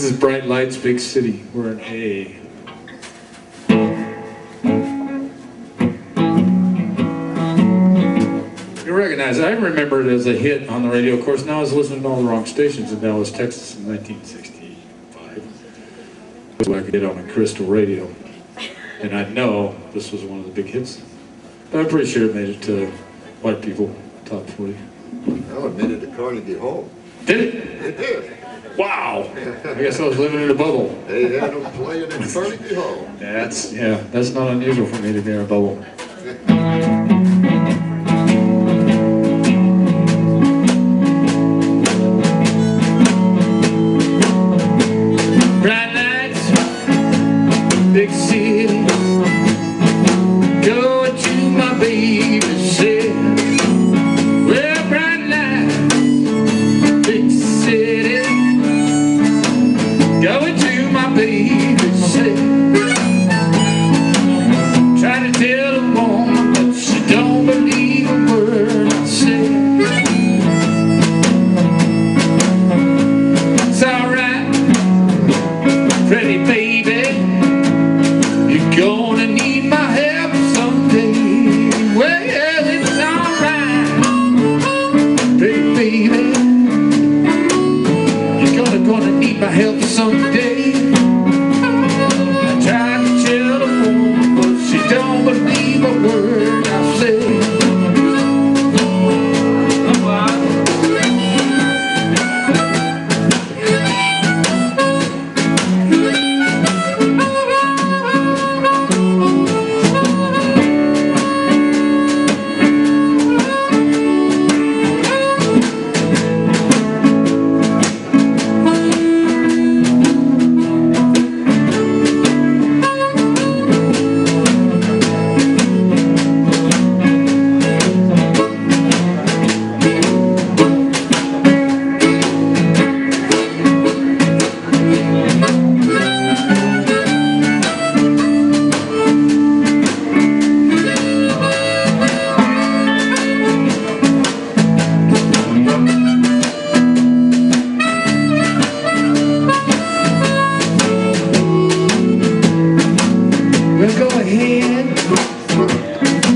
This is Bright Lights, Big City. We're in A. You recognize it. I remember it as a hit on the radio. Of course, now I was listening to all the wrong stations in Dallas, Texas in 1965. It was like a hit on a crystal radio. And I know this was one of the big hits. But I'm pretty sure it made it to white people top 40. I'll admit it to Carnegie Hall. Did it? It did. Wow. I guess I was living in a bubble. They had them playing in Carnegie Hall. That's, yeah, that's not unusual for me to be in a bubble.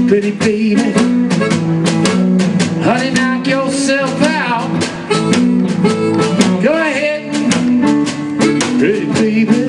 Pretty baby. Honey, knock yourself out. Go ahead, pretty baby.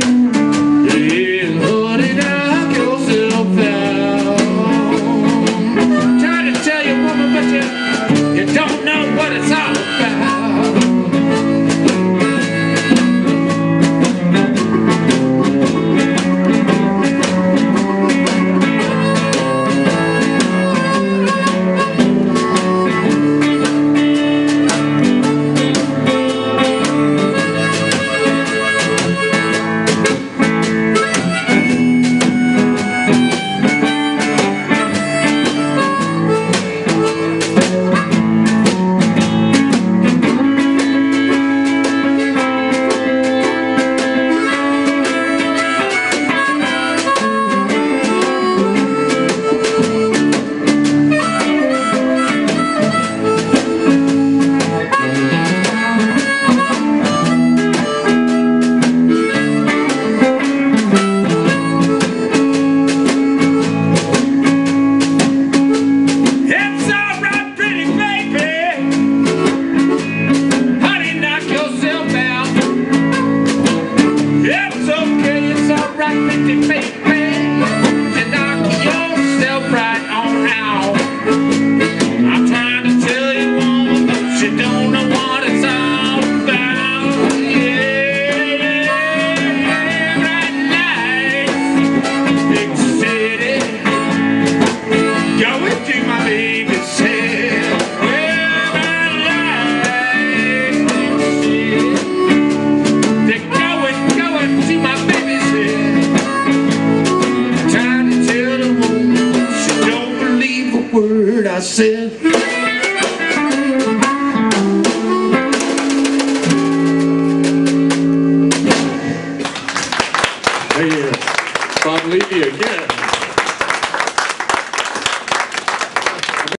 I said. Hmm. Go. Bob Levy again.